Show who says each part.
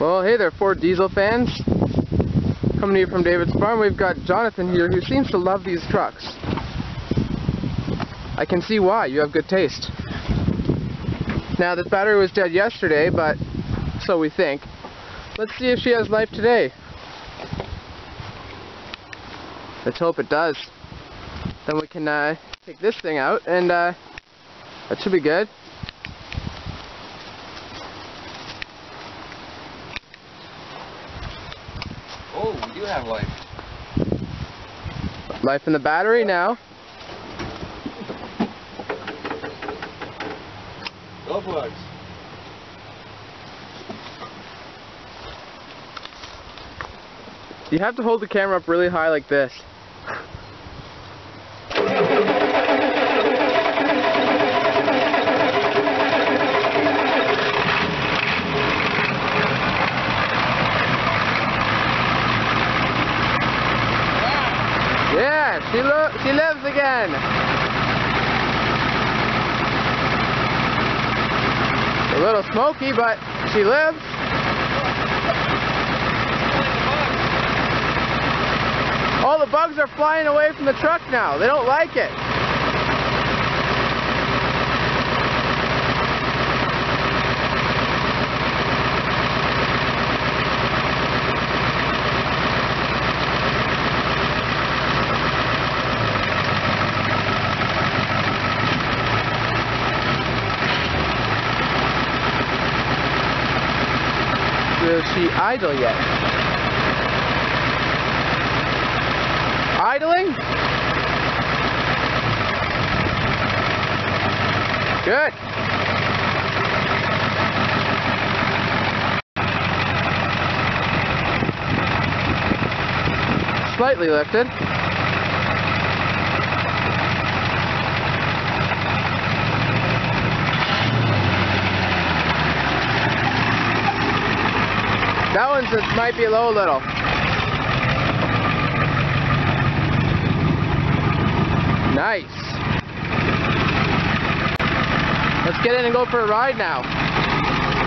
Speaker 1: Well, hey there, Ford Diesel fans. Coming to you from David's Farm, we've got Jonathan here who seems to love these trucks. I can see why, you have good taste. Now, this battery was dead yesterday, but so we think. Let's see if she has life today. Let's hope it does. Then we can uh, take this thing out, and uh, that should be good.
Speaker 2: We do have life.
Speaker 1: Life in the battery now.
Speaker 2: Go bugs.
Speaker 1: You have to hold the camera up really high like this. She lo she lives again. A little smoky, but she lives. All the bugs are flying away from the truck now. They don't like it. She idle yet? Idling? Good. Slightly lifted. That one's it might be low a little. Nice. Let's get in and go for a ride now.